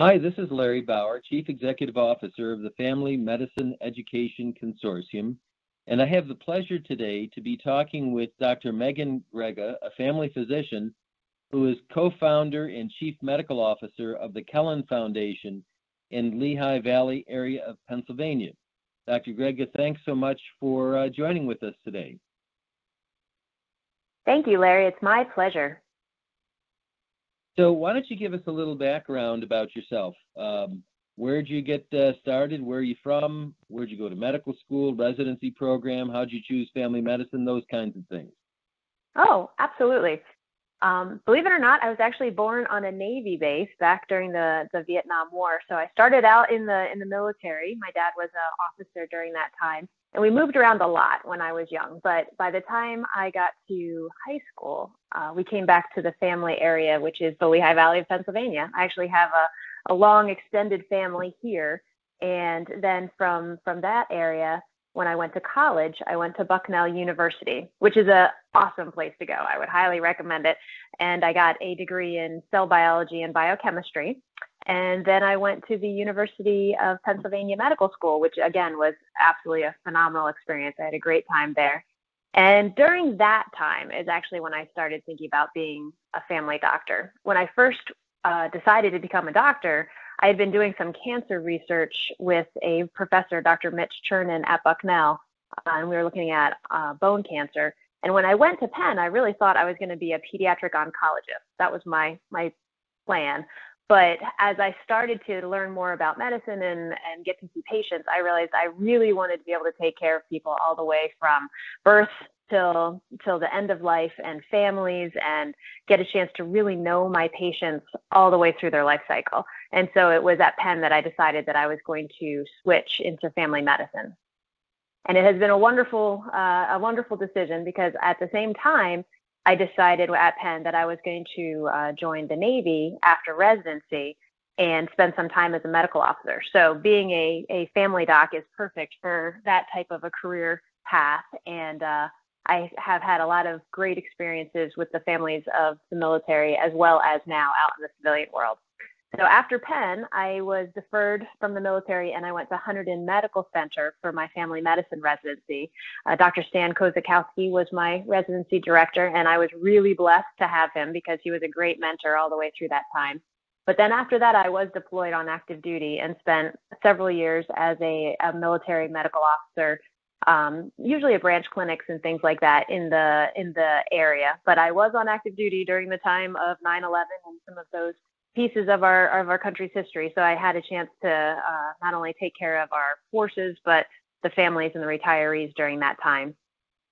Hi, this is Larry Bauer, Chief Executive Officer of the Family Medicine Education Consortium, and I have the pleasure today to be talking with Dr. Meagan Grega, a family physician who is co-founder and Chief Medical Officer of the Kellyn Foundation in Lehigh Valley area of Pennsylvania. Dr. Grega, thanks so much for uh, joining with us today. Thank you, Larry. It's my pleasure. So why don't you give us a little background about yourself? Um, where'd you get uh, started? Where are you from? Where'd you go to medical school, residency program? How'd you choose family medicine? Those kinds of things. Oh, absolutely. Um, believe it or not, I was actually born on a Navy base back during the, the Vietnam War. So I started out in the in the military. My dad was an officer during that time, and we moved around a lot when I was young. But by the time I got to high school, uh, we came back to the family area, which is the Lehigh Valley of Pennsylvania. I actually have a, a long extended family here, and then from from that area, when I went to college, I went to Bucknell University, which is a awesome place to go. I would highly recommend it. And I got a degree in cell biology and biochemistry. And then I went to the University of Pennsylvania Medical School, which again was absolutely a phenomenal experience. I had a great time there. And during that time is actually when I started thinking about being a family doctor. When I first uh, decided to become a doctor, I had been doing some cancer research with a professor, Dr. Mitch Chernin at Bucknell, uh, and we were looking at uh, bone cancer. And when I went to Penn, I really thought I was going to be a pediatric oncologist. That was my my plan. But as I started to learn more about medicine and, and get to see patients, I realized I really wanted to be able to take care of people all the way from birth till till the end of life and families and get a chance to really know my patients all the way through their life cycle. And so it was at Penn that I decided that I was going to switch into family medicine. And it has been a wonderful uh, a wonderful decision because at the same time I decided at Penn that I was going to uh, join the Navy after residency and spend some time as a medical officer. So being a, a family doc is perfect for that type of a career path. And uh, I have had a lot of great experiences with the families of the military as well as now out in the civilian world. So after Penn, I was deferred from the military and I went to Hunterdon Medical Center for my family medicine residency. Uh, Dr. Stan Kozakowski was my residency director, and I was really blessed to have him because he was a great mentor all the way through that time. But then after that, I was deployed on active duty and spent several years as a, a military medical officer um, usually at branch clinics and things like that in the in the area. But I was on active duty during the time of 9/11 and some of those pieces of our of our country's history. So I had a chance to uh, not only take care of our forces, but the families and the retirees during that time.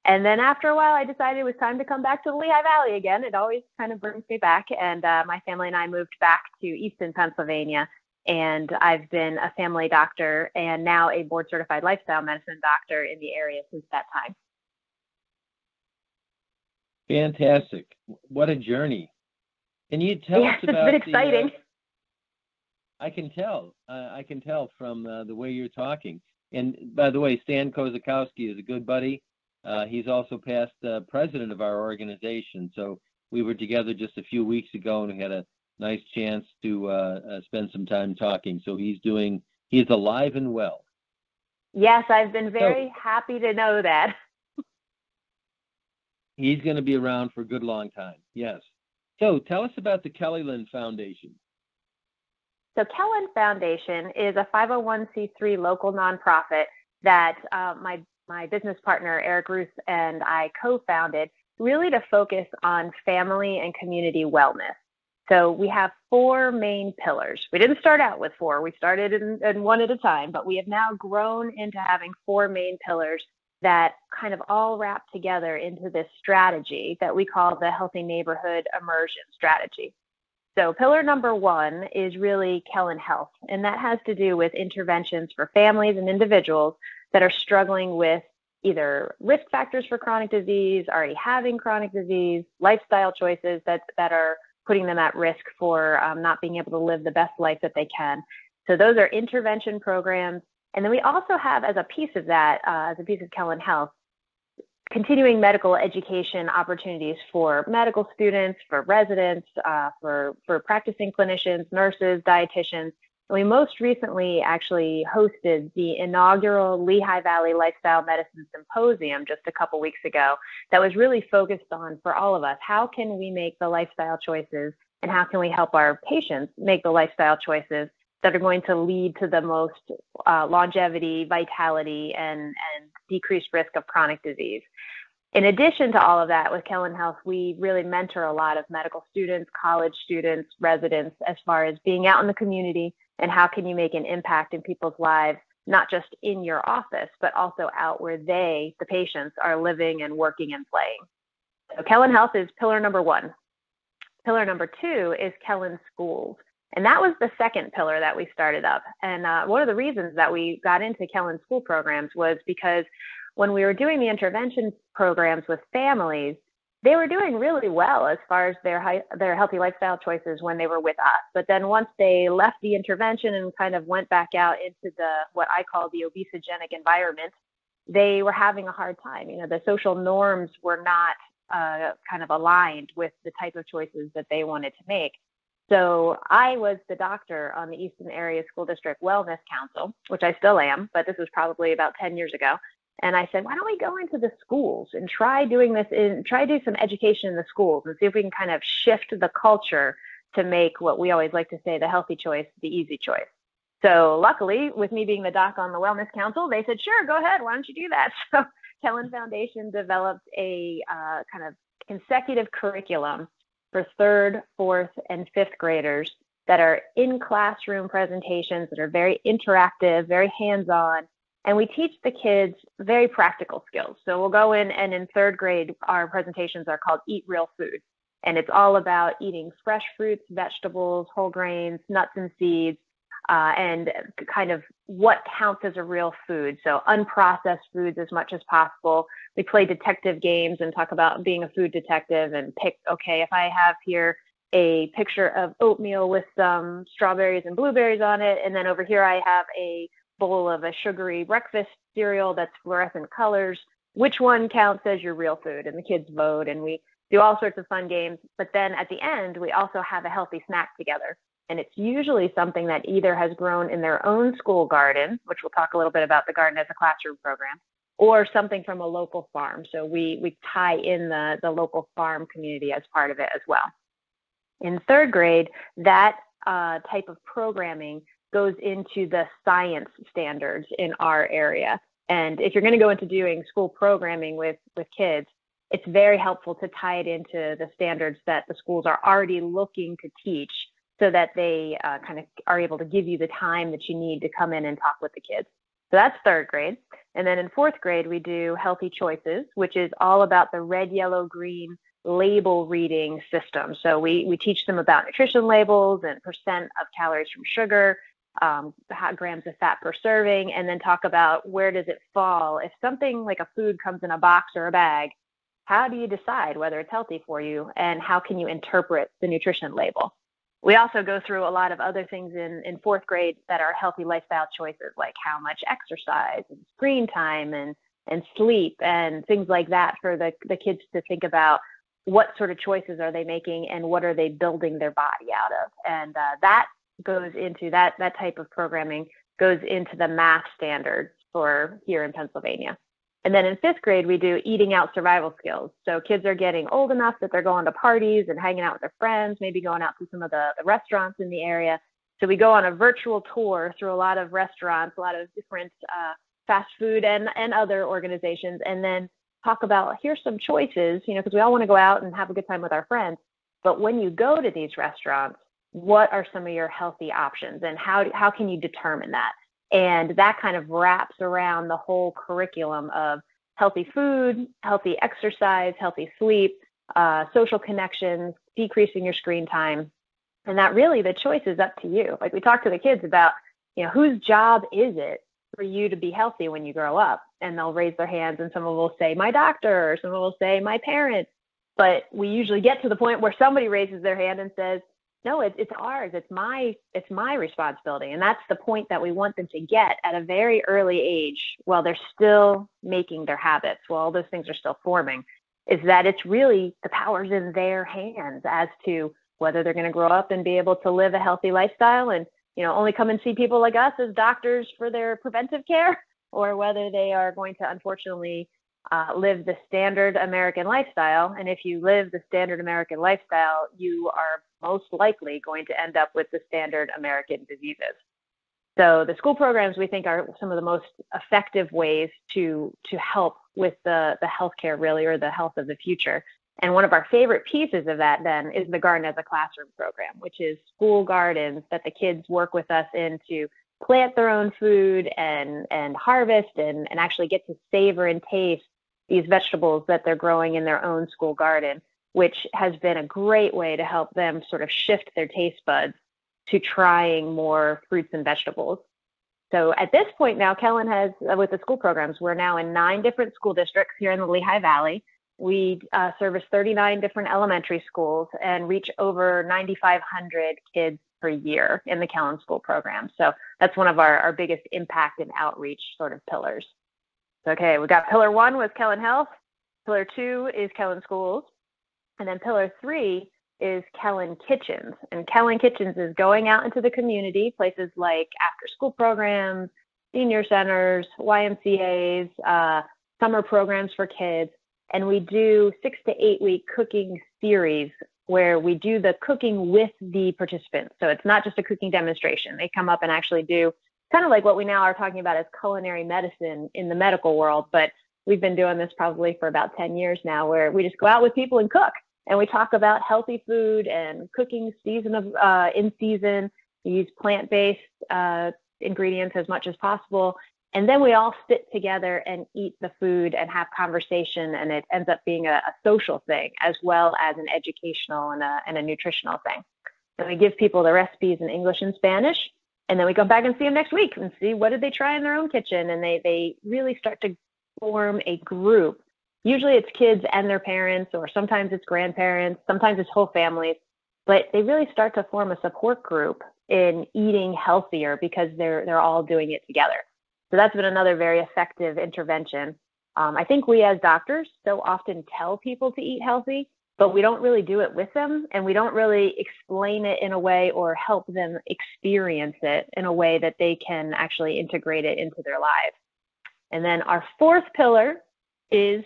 And then after a while, I decided it was time to come back to the Lehigh Valley again. It always kind of brings me back. And uh, my family and I moved back to Easton, Pennsylvania, and I've been a family doctor and now a board certified lifestyle medicine doctor in the area since that time. Fantastic. What a journey. Can you tell us about it's been exciting. The, uh, I can tell. Uh, I can tell from uh, the way you're talking. And by the way, Stan Kozakowski is a good buddy. Uh, he's also past uh, president of our organization. So we were together just a few weeks ago and we had a nice chance to uh, uh, spend some time talking. So he's doing, he's alive and well. Yes, I've been very so, happy to know that. he's going to be around for a good long time. Yes. So tell us about the Kellyland Foundation. So Kellyn Foundation is a 501c3 local nonprofit that uh, my my business partner Eric Ruth and I co-founded, really to focus on family and community wellness. So we have four main pillars. We didn't start out with four, we started in, in, one at a time, but we have now grown into having four main pillars that kind of all wrap together into this strategy that we call the Healthy Neighborhood Immersion Strategy. So, pillar number one is really Kellyn Health, and that has to do with interventions for families and individuals that are struggling with either risk factors for chronic disease, already having chronic disease, lifestyle choices that, that are putting them at risk for um, not being able to live the best life that they can. So those are intervention programs. And then we also have, as a piece of that, uh, as a piece of Kellyn Health, continuing medical education opportunities for medical students, for residents, uh, for, for practicing clinicians, nurses, dietitians. And we most recently actually hosted the inaugural Lehigh Valley Lifestyle Medicine Symposium just a couple weeks ago that was really focused on for all of us how can we make the lifestyle choices and how can we help our patients make the lifestyle choices that are going to lead to the most uh, longevity, vitality, and, and decreased risk of chronic disease. In addition to all of that, with Kellyn Health, we really mentor a lot of medical students, college students, residents, as far as being out in the community and how can you make an impact in people's lives, not just in your office, but also out where they, the patients, are living and working and playing. So Kellyn Health is pillar number one. Pillar number two is Kellyn Schools. And that was the second pillar that we started up. And uh, one of the reasons that we got into Kellyn School programs was because when we were doing the intervention programs with families, they were doing really well as far as their high, their healthy lifestyle choices when they were with us. But then once they left the intervention and kind of went back out into the what I call the obesogenic environment, they were having a hard time. You know, the social norms were not uh, kind of aligned with the type of choices that they wanted to make. So I was the doctor on the Easton Area School District Wellness Council, which I still am, but this was probably about 10 years ago. And I said, why don't we go into the schools and try doing this in, try do some education in the schools and see if we can kind of shift the culture to make what we always like to say the healthy choice, the easy choice. So luckily, with me being the doc on the Wellness Council, they said, sure, go ahead. Why don't you do that? So Kellyn Foundation developed a uh, kind of consecutive curriculum for third, fourth, and fifth graders that are in classroom presentations that are very interactive, very hands on, and we teach the kids very practical skills. So we'll go in, and in third grade, our presentations are called Eat Real Food. And it's all about eating fresh fruits, vegetables, whole grains, nuts, and seeds, uh, and kind of what counts as a real food. So unprocessed foods as much as possible. We play detective games and talk about being a food detective and pick, okay, if I have here a picture of oatmeal with some strawberries and blueberries on it, and then over here I have a bowl of a sugary breakfast cereal that's fluorescent colors. Which one counts as your real food? And the kids vote, and we do all sorts of fun games. But then at the end, we also have a healthy snack together. And it's usually something that either has grown in their own school garden, which we'll talk a little bit about the garden as a classroom program, or something from a local farm. So we, we tie in the, the local farm community as part of it as well. In third grade, that uh, type of programming goes into the science standards in our area. And if you're going to go into doing school programming with, with kids, it's very helpful to tie it into the standards that the schools are already looking to teach so that they uh, kind of are able to give you the time that you need to come in and talk with the kids. So that's third grade. And then in fourth grade, we do healthy choices, which is all about the red, yellow, green label reading system. So we, we teach them about nutrition labels and percent of calories from sugar, um, grams of fat per serving, and then talk about where does it fall. If something like a food comes in a box or a bag, how do you decide whether it's healthy for you and how can you interpret the nutrition label? We also go through a lot of other things in, in fourth grade that are healthy lifestyle choices, like how much exercise and screen time and, and sleep and things like that for the, the kids to think about what sort of choices are they making and what are they building their body out of. And uh, that goes into that, that type of programming goes into the math standards for here in Pennsylvania. And then in fifth grade, we do eating out survival skills. So kids are getting old enough that they're going to parties and hanging out with their friends, maybe going out to some of the, the restaurants in the area. So we go on a virtual tour through a lot of restaurants, a lot of different uh, fast food and, and other organizations, and then talk about here's some choices, you know, because we all want to go out and have a good time with our friends. But when you go to these restaurants, what are some of your healthy options and how, how can you determine that? And that kind of wraps around the whole curriculum of healthy food, healthy exercise, healthy sleep, uh, social connections, decreasing your screen time. And that really the choice is up to you. Like we talk to the kids about, you know, whose job is it for you to be healthy when you grow up? And they'll raise their hands and someone will say, my doctor, or someone will say, my parents. But we usually get to the point where somebody raises their hand and says, no, it, it's ours. It's my it's my responsibility, and that's the point that we want them to get at a very early age, while they're still making their habits, while all those things are still forming. Is that it's really the power's in their hands as to whether they're going to grow up and be able to live a healthy lifestyle and you know only come and see people like us as doctors for their preventive care, or whether they are going to unfortunately uh, live the standard American lifestyle. And if you live the standard American lifestyle, you are most likely going to end up with the standard American diseases. So the school programs we think are some of the most effective ways to to help with the the healthcare really or the health of the future. And one of our favorite pieces of that then is the Garden as a Classroom program, which is school gardens that the kids work with us in to plant their own food and and harvest and, and actually get to savor and taste these vegetables that they're growing in their own school garden, which has been a great way to help them sort of shift their taste buds to trying more fruits and vegetables. So at this point now, Kellyn has, uh, with the school programs, we're now in nine different school districts here in the Lehigh Valley. We uh, service 39 different elementary schools and reach over 9,500 kids per year in the Kellyn School program. So that's one of our, our biggest impact and outreach sort of pillars. Okay, we got pillar one was Kellyn Health. Pillar two is Kellyn Schools. And then pillar three is Kellyn Kitchens. And Kellyn Kitchens is going out into the community, places like after school programs, senior centers, YMCAs, uh, summer programs for kids. And we do six to eight week cooking series where we do the cooking with the participants. So it's not just a cooking demonstration. They come up and actually do kind of like what we now are talking about as culinary medicine in the medical world, but we've been doing this probably for about 10 years now where we just go out with people and cook. And we talk about healthy food and cooking season of uh, in season. We use plant-based uh, ingredients as much as possible. And then we all sit together and eat the food and have conversation and it ends up being a, a social thing as well as an educational and a, and a nutritional thing. And we give people the recipes in english and spanish and then we go back and see them next week and see what did they try in their own kitchen. And they they really start to form a group. Usually it's kids and their parents or sometimes it's grandparents sometimes it's whole families. But they really start to form a support group in eating healthier because they're they're all doing it together. So that's been another very effective intervention. Um, i think we as doctors so often tell people to eat healthy but we don't really do it with them and we don't really explain it in a way or help them experience it in a way that they can actually integrate it into their lives. And then our fourth pillar is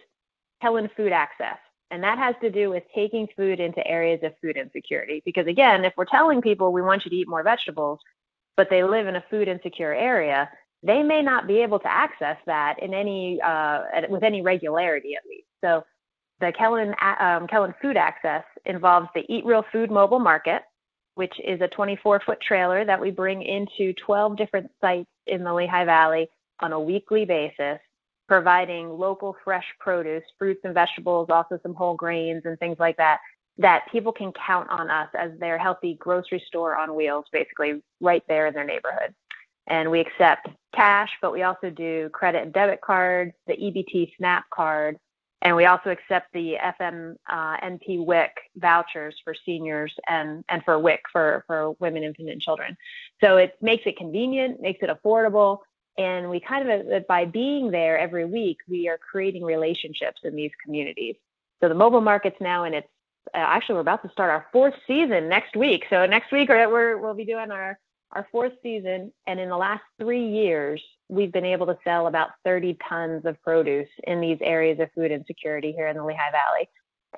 Kellyn food access. And that has to do with taking food into areas of food insecurity. Because again, if we're telling people we want you to eat more vegetables, but they live in a food insecure area, they may not be able to access that in any uh, with any regularity at least. So the Kellyn, um, Kellyn Food Access involves the Eat Real Food mobile market, which is a 24 foot trailer that we bring into 12 different sites in the Lehigh Valley on a weekly basis, providing local fresh produce, fruits and vegetables, also some whole grains and things like that, that people can count on us as their healthy grocery store on wheels, basically right there in their neighborhood. And we accept cash, but we also do credit and debit cards, the EBT SNAP card, and we also accept the FM uh, NP WIC vouchers for seniors and, and for WIC for, for women, infant, and children. So it makes it convenient, makes it affordable, and we kind of, by being there every week, we are creating relationships in these communities. So the mobile market's now in its, uh, actually, we're about to start our fourth season next week. So next week, we're, we'll be doing our, our fourth season. And in the last three years, we've been able to sell about 30 tons of produce in these areas of food insecurity here in the Lehigh Valley.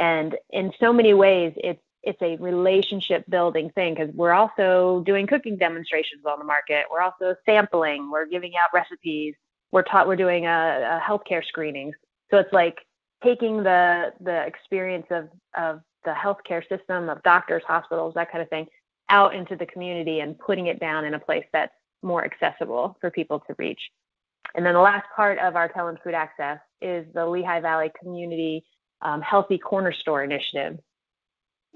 And in so many ways, it's it's a relationship building thing because we're also doing cooking demonstrations on the market. We're also sampling. We're giving out recipes. We're taught. We're doing a, a healthcare screenings. So it's like taking the the experience of of the healthcare system of doctors, hospitals, that kind of thing, out into the community and putting it down in a place that's more accessible for people to reach. And then the last part of our Kellyn Food Access is the Lehigh Valley Community um, Healthy Corner Store Initiative.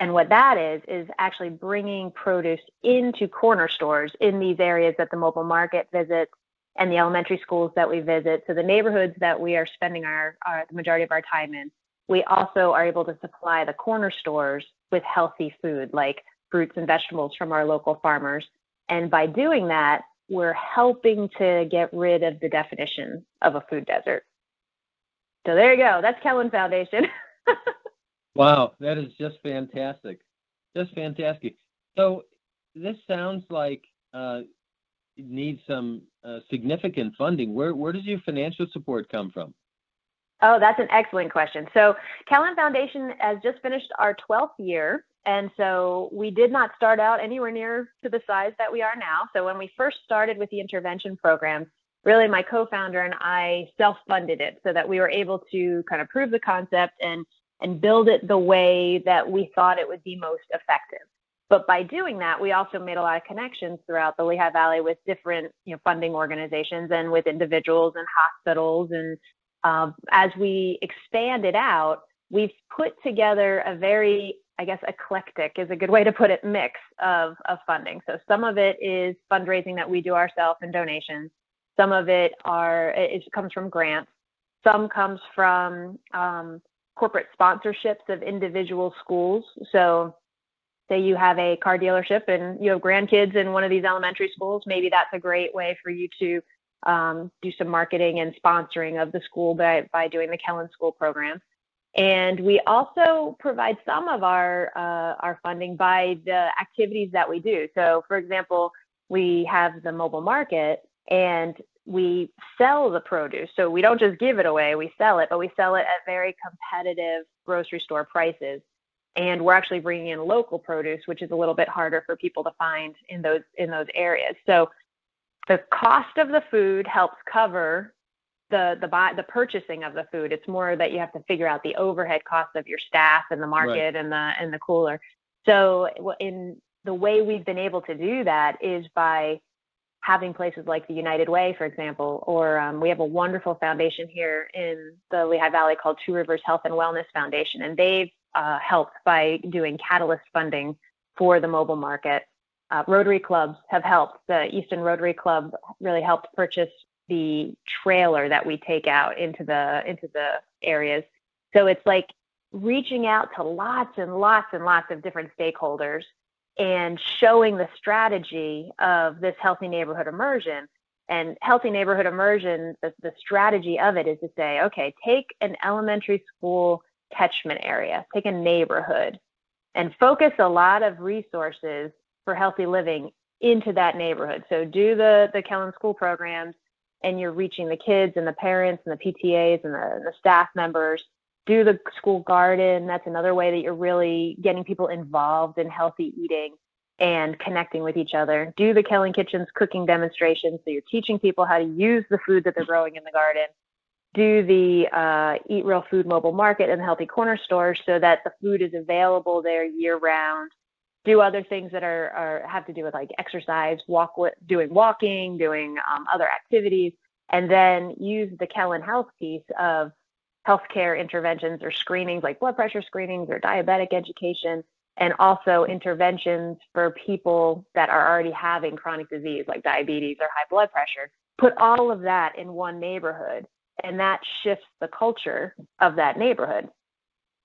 And what that is, is actually bringing produce into corner stores in these areas that the mobile market visits and the elementary schools that we visit. So the neighborhoods that we are spending our, our the majority of our time in, we also are able to supply the corner stores with healthy food like fruits and vegetables from our local farmers. And by doing that, we're helping to get rid of the definition of a food desert. So there you go. That's Kellyn Foundation. wow, that is just fantastic. Just fantastic. So this sounds like uh, it needs some uh, significant funding. Where where does your financial support come from? Oh, that's an excellent question. So Kellyn Foundation has just finished our 12th year. And so we did not start out anywhere near to the size that we are now. So when we first started with the intervention program, really my co-founder and I self-funded it so that we were able to kind of prove the concept and and build it the way that we thought it would be most effective. But by doing that, we also made a lot of connections throughout the Lehigh Valley with different you know, funding organizations and with individuals and hospitals and um, as we expanded out, we've put together a very, I guess, eclectic is a good way to put it, mix of, of funding. So some of it is fundraising that we do ourselves and donations. Some of it are it comes from grants. Some comes from um, corporate sponsorships of individual schools. So say you have a car dealership and you have grandkids in one of these elementary schools, maybe that's a great way for you to um, do some marketing and sponsoring of the school by, by doing the Kellyn School program. And we also provide some of our uh, our funding by the activities that we do. So, for example, we have the mobile market, and we sell the produce. So we don't just give it away; we sell it, but we sell it at very competitive grocery store prices. And we're actually bringing in local produce, which is a little bit harder for people to find in those in those areas. So the cost of the food helps cover the the buy the purchasing of the food. It's more that you have to figure out the overhead cost of your staff and the market right. and the and the cooler. So in the way we've been able to do that is by having places like the United Way, for example, or um, we have a wonderful foundation here in the Lehigh Valley called Two Rivers Health and Wellness Foundation, and they've uh, helped by doing catalyst funding for the mobile market uh, Rotary clubs have helped. The Easton Rotary Club really helped purchase the trailer that we take out into the into the areas. So it's like reaching out to lots and lots and lots of different stakeholders and showing the strategy of this healthy neighborhood immersion. And healthy neighborhood immersion, the, the strategy of it is to say, okay, take an elementary school catchment area, take a neighborhood, and focus a lot of resources for healthy living into that neighborhood. So do the the Kellyn School programs, and you're reaching the kids and the parents and the PTAs and the, the staff members. Do the school garden. That's another way that you're really getting people involved in healthy eating and connecting with each other. Do the Kellyn Kitchens cooking demonstrations. So you're teaching people how to use the food that they're growing in the garden. Do the uh, Eat Real Food mobile market and the Healthy Corner stores so that the food is available there year round do other things that are, are have to do with like exercise, walk, doing walking, doing um, other activities, and then use the Kellyn Health piece of healthcare interventions or screenings like blood pressure screenings or diabetic education, and also interventions for people that are already having chronic disease like diabetes or high blood pressure. Put all of that in one neighborhood, and that shifts the culture of that neighborhood.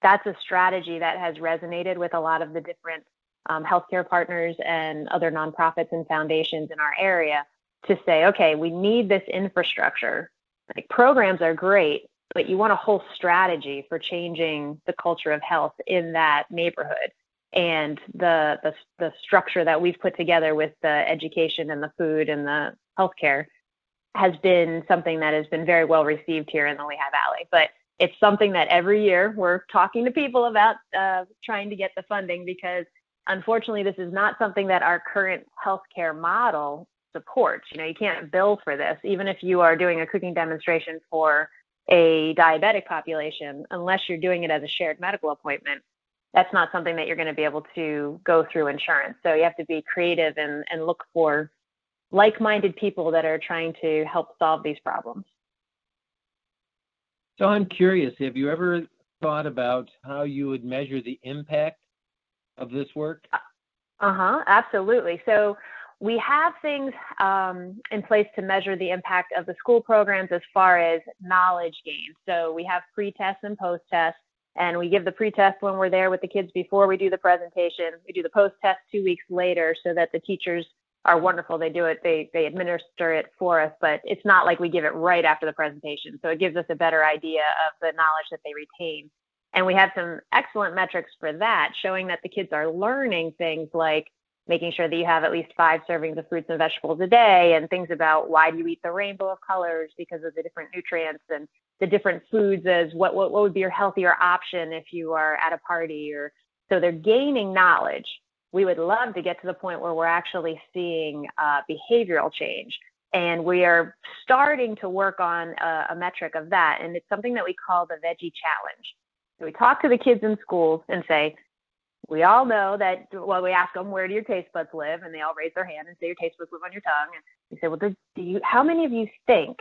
That's a strategy that has resonated with a lot of the different um, healthcare partners and other nonprofits and foundations in our area to say, okay, we need this infrastructure. Like programs are great, but you want a whole strategy for changing the culture of health in that neighborhood. And the, the, the structure that we've put together with the education and the food and the healthcare has been something that has been very well received here in the Lehigh Valley. But it's something that every year we're talking to people about uh, trying to get the funding because unfortunately, this is not something that our current healthcare model supports. You know, you can't bill for this, even if you are doing a cooking demonstration for a diabetic population, unless you're doing it as a shared medical appointment. That's not something that you're going to be able to go through insurance. So you have to be creative and, and look for like minded people that are trying to help solve these problems. So I'm curious, have you ever thought about how you would measure the impact of this work? Uh huh, absolutely. So we have things um, in place to measure the impact of the school programs as far as knowledge gain. So we have pre-tests and post-tests. and we give the pre-test when we're there with the kids before we do the presentation. We do the post-test two weeks later so that the teachers are wonderful. They do it, they, they administer it for us, but it's not like we give it right after the presentation. So it gives us a better idea of the knowledge that they retain. And we have some excellent metrics for that, showing that the kids are learning things like making sure that you have at least five servings of fruits and vegetables a day and things about why do you eat the rainbow of colors because of the different nutrients and the different foods as what, what, what would be your healthier option if you are at a party or so they're gaining knowledge. We would love to get to the point where we're actually seeing uh, behavioral change. And we are starting to work on a, a metric of that and it's something that we call the veggie challenge we talk to the kids in schools and say we all know that well we ask them where do your taste buds live? And they all raise their hand and say your taste buds live on your tongue. And we say well do you how many of you think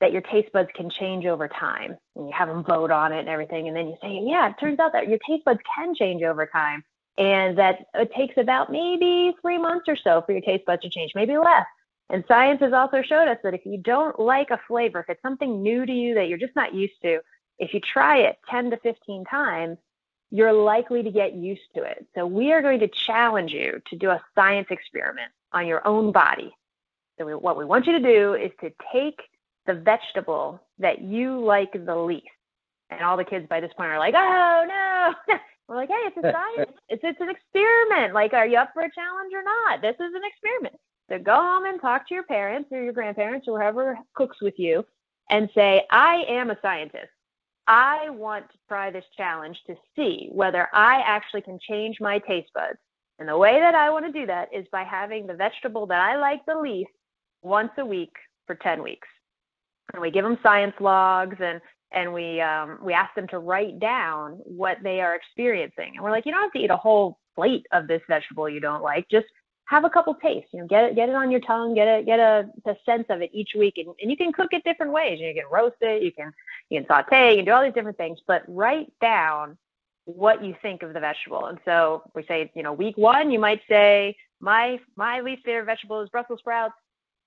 that your taste buds can change over time? And you have them vote on it and everything and then you say yeah it turns out that your taste buds can change over time and that it takes about maybe three months or so for your taste buds to change maybe less. And science has also showed us that if you don't like a flavor if it's something new to you that you're just not used to if you try it 10 to 15 times you're likely to get used to it. So we are going to challenge you to do a science experiment on your own body. So we, what we want you to do is to take the vegetable that you like the least. And all the kids by this point are like, oh no. We're like, hey, it's a science. It's it's an experiment. Like, are you up for a challenge or not? This is an experiment. So go home and talk to your parents or your grandparents or whoever cooks with you and say, I am a scientist. I want to try this challenge to see whether I actually can change my taste buds. And the way that I want to do that is by having the vegetable that I like the least once a week for 10 weeks. And we give them science logs and and we um, we ask them to write down what they are experiencing. And we're like, you don't have to eat a whole plate of this vegetable you don't like. Just have a couple tastes. You know, get it get it on your tongue, get it get a, a sense of it each week, and, and you can cook it different ways. You can roast it, you can you can saute, you can do all these different things, but write down what you think of the vegetable. And so we say, you know, week one, you might say my my least favorite vegetable is Brussels sprouts.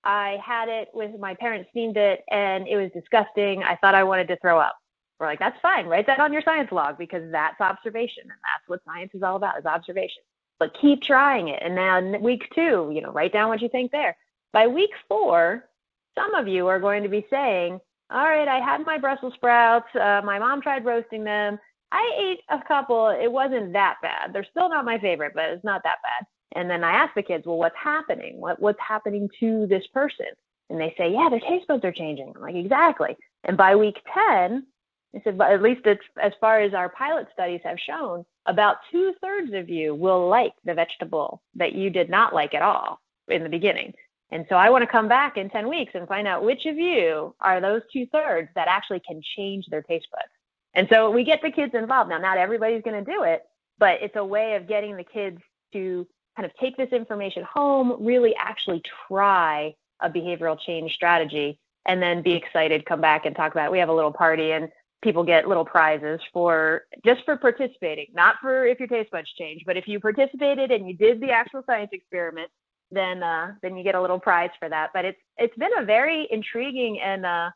I had it with my parents steamed it and it was disgusting. I thought I wanted to throw up. We're like, that's fine. Write that on your science log because that's observation and that's what science is all about is observation but keep trying it. And then week two, you know, write down what you think there. By week four, some of you are going to be saying, all right, I had my Brussels sprouts. Uh, my mom tried roasting them. I ate a couple. It wasn't that bad. They're still not my favorite, but it's not that bad. And then I ask the kids, well, what's happening? What, what's happening to this person? And they say, yeah, their taste buds are changing. I'm like, exactly. And by week 10, I said, but at least it's as far as our pilot studies have shown, about two thirds of you will like the vegetable that you did not like at all in the beginning. And so I want to come back in 10 weeks and find out which of you are those two thirds that actually can change their taste buds. And so we get the kids involved. Now, not everybody's going to do it, but it's a way of getting the kids to kind of take this information home, really actually try a behavioral change strategy, and then be excited, come back and talk about it. We have a little party and people get little prizes for just for participating, not for if your taste buds change, but if you participated and you did the actual science experiment, then uh, then you get a little prize for that. But it's it's been a very intriguing and uh,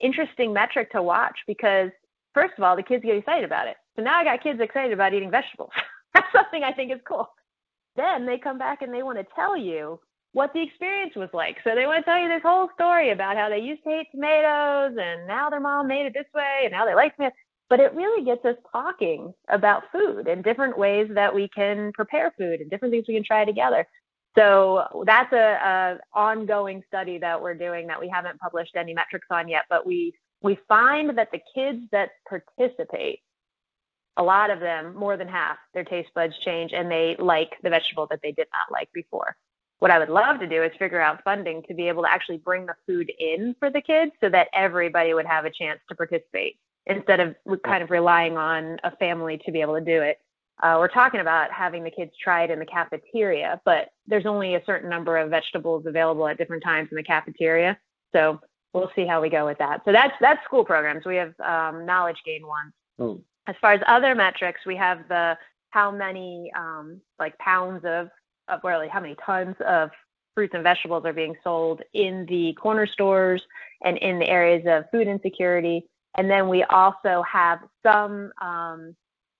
interesting metric to watch because first of all, the kids get excited about it. So now I got kids excited about eating vegetables. That's something I think is cool. Then they come back and they want to tell you what the experience was like. So they want to tell you this whole story about how they used to hate tomatoes and now their mom made it this way and now they like tomatoes. But it really gets us talking about food and different ways that we can prepare food and different things we can try together. So that's a, a ongoing study that we're doing that we haven't published any metrics on yet, but we we find that the kids that participate, a lot of them, more than half, their taste buds change and they like the vegetable that they did not like before what I would love to do is figure out funding to be able to actually bring the food in for the kids so that everybody would have a chance to participate instead of kind of relying on a family to be able to do it. Uh, we're talking about having the kids try it in the cafeteria, but there's only a certain number of vegetables available at different times in the cafeteria. So we'll see how we go with that. So that's that's school programs. We have um, knowledge gain ones. Oh. As far as other metrics, we have the how many um, like pounds of of really how many tons of fruits and vegetables are being sold in the corner stores and in the areas of food insecurity. And then we also have some um,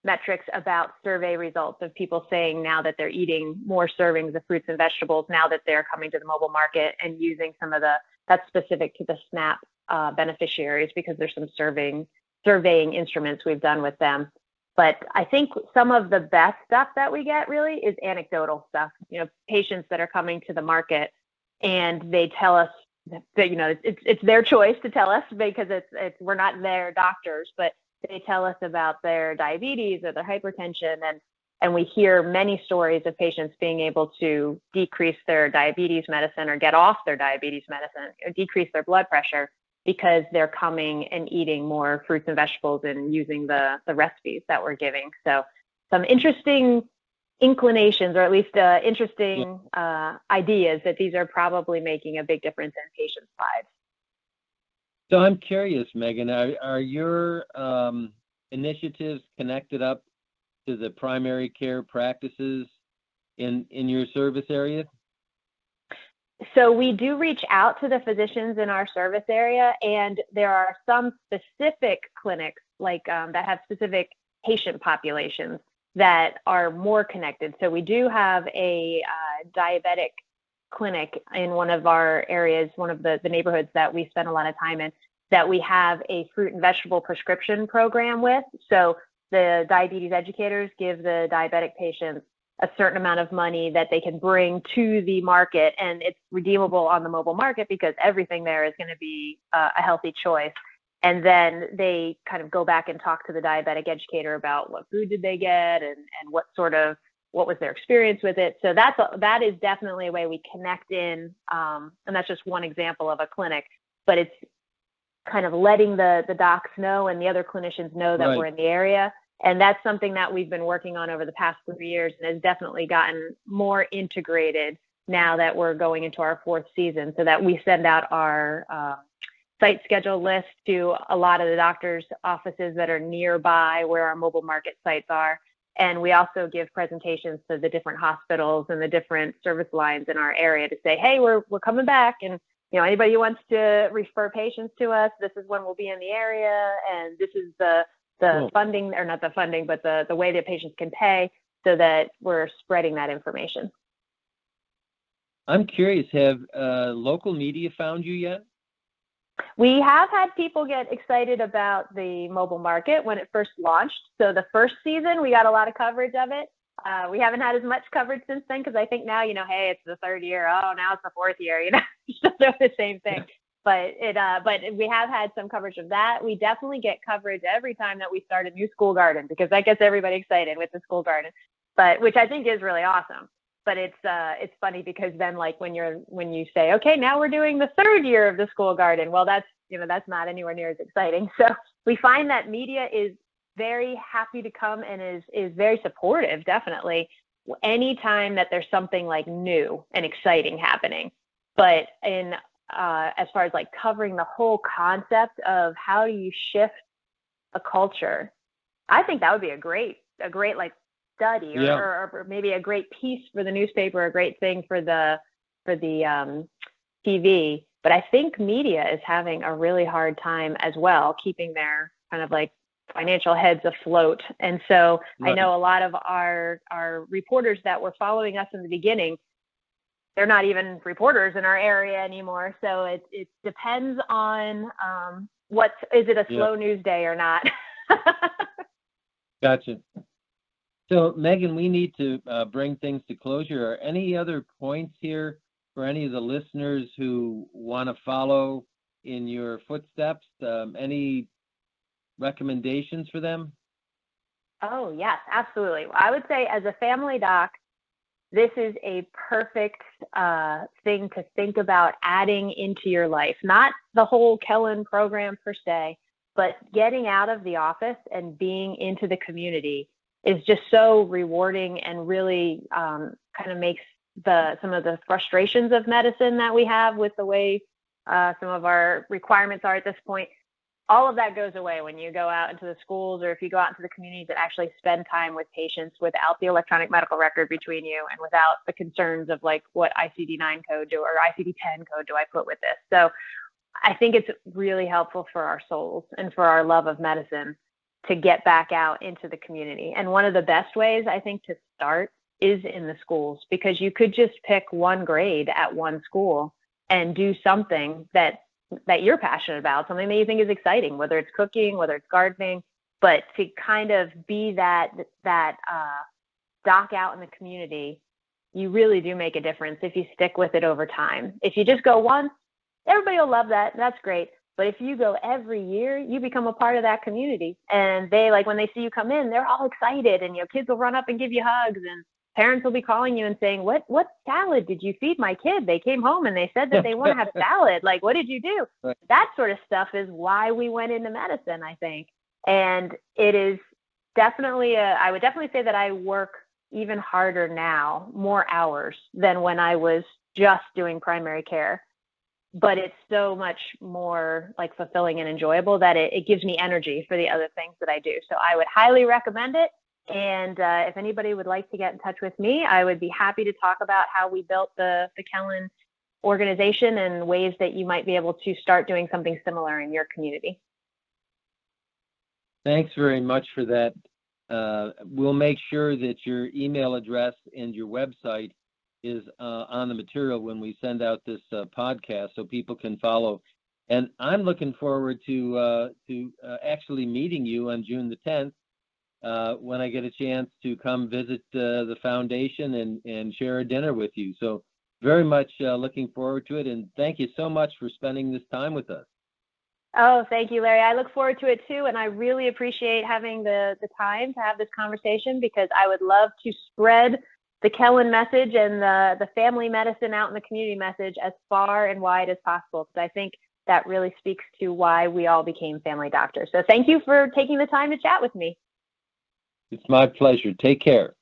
metrics about survey results of people saying now that they're eating more servings of fruits and vegetables now that they're coming to the mobile market and using some of the that's specific to the SNAP uh, beneficiaries because there's some surveying surveying instruments we've done with them. But I think some of the best stuff that we get really is anecdotal stuff. You know, patients that are coming to the market and they tell us that you know it's it's their choice to tell us because it's it's we're not their doctors, but they tell us about their diabetes or their hypertension and and we hear many stories of patients being able to decrease their diabetes medicine or get off their diabetes medicine or decrease their blood pressure because they're coming and eating more fruits and vegetables and using the the recipes that we're giving so some interesting inclinations or at least uh, interesting uh, ideas that these are probably making a big difference in patients' lives. So I'm curious, Meagan, are, are your um, initiatives connected up to the primary care practices in, in your service area? So we do reach out to the physicians in our service area, and there are some specific clinics like um, that have specific patient populations that are more connected. So we do have a uh, diabetic clinic in one of our areas, one of the, the neighborhoods that we spend a lot of time in, that we have a fruit and vegetable prescription program with. So the diabetes educators give the diabetic patients a certain amount of money that they can bring to the market and it's redeemable on the mobile market because everything there is going to be uh, a healthy choice. And then they kind of go back and talk to the diabetic educator about what food did they get and, and what sort of what was their experience with it. So that's a, that is definitely a way we connect in um, and that's just one example of a clinic. But it's kind of letting the the docs know and the other clinicians know that right. we're in the area and that's something that we've been working on over the past three years and has definitely gotten more integrated now that we're going into our fourth season so that we send out our uh, site schedule list to a lot of the doctors' offices that are nearby where our mobile market sites are. And we also give presentations to the different hospitals and the different service lines in our area to say, hey, we're, we're coming back. And, you know, anybody who wants to refer patients to us, this is when we'll be in the area. And this is the, the funding, or not the funding, but the, the way that patients can pay so that we're spreading that information. I'm curious, have uh, local media found you yet? We have had people get excited about the mobile market when it first launched. So the first season, we got a lot of coverage of it. Uh, we haven't had as much coverage since then because I think now, you know, hey, it's the third year. Oh, now it's the fourth year. You know, still doing the same thing. But it, uh, but we have had some coverage of that. We definitely get coverage every time that we start a new school garden because that gets everybody excited with the school garden. But which I think is really awesome but it's uh it's funny because then like when you're when you say okay now we're doing the third year of the school garden well that's you know that's not anywhere near as exciting so we find that media is very happy to come and is is very supportive definitely anytime that there's something like new and exciting happening but in uh, as far as like covering the whole concept of how do you shift a culture i think that would be a great a great like study or, yeah. or, or, maybe a great piece for the newspaper, a great thing for the for the um, TV. But I think media is having a really hard time as well, keeping their kind of like financial heads afloat. And so right. I know a lot of our our reporters that were following us in the beginning, they're not even reporters in our area anymore. So it it depends on um, what is it a slow yeah. news day or not. gotcha. So, Meagan, we need to uh, bring things to closure. Are any other points here for any of the listeners who want to follow in your footsteps? Um, any recommendations for them? Oh, yes, absolutely. I would say, as a family doc, this is a perfect uh, thing to think about adding into your life. Not the whole Kellyn program per se, but getting out of the office and being into the community is just so rewarding and really um, kind of makes the some of the frustrations of medicine that we have with the way uh, some of our requirements are at this point all of that goes away when you go out into the schools or if you go out into the communities and actually spend time with patients without the electronic medical record between you and without the concerns of like what ICD-9 code do or ICD-10 code do I put with this. So I think it's really helpful for our souls and for our love of medicine to get back out into the community. And one of the best ways I think to start is in the schools because you could just pick one grade at one school and do something that that you're passionate about, something that you think is exciting, whether it's cooking, whether it's gardening, but to kind of be that that uh, doc out in the community, you really do make a difference if you stick with it over time. If you just go once, everybody will love that. That's great. But if you go every year, you become a part of that community. And they like when they see you come in, they're all excited and your kids will run up and give you hugs and parents will be calling you and saying, What what salad did you feed my kid? They came home and they said that they want to have salad. Like, what did you do? Right. That sort of stuff is why we went into medicine, I think. And it is definitely a, I would definitely say that I work even harder now, more hours than when I was just doing primary care but it's so much more like fulfilling and enjoyable that it, it gives me energy for the other things that I do. So I would highly recommend it. And uh, if anybody would like to get in touch with me, I would be happy to talk about how we built the, the Kellyn organization and ways that you might be able to start doing something similar in your community. Thanks very much for that. Uh, we'll make sure that your email address and your website is uh, on the material when we send out this uh, podcast so people can follow. And I'm looking forward to uh, to uh, actually meeting you on June the 10th uh, when I get a chance to come visit uh, the foundation and, and share a dinner with you. So very much looking forward to it. And thank you so much for spending this time with us. Oh, thank you, Larry. I look forward to it too. And I really appreciate having the, the time to have this conversation because I would love to spread the Kellyn message and the, the family medicine out in the community message as far and wide as possible because I think that really speaks to why we all became family doctors. So thank you for taking the time to chat with me. It's my pleasure. Take care.